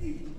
Risparmio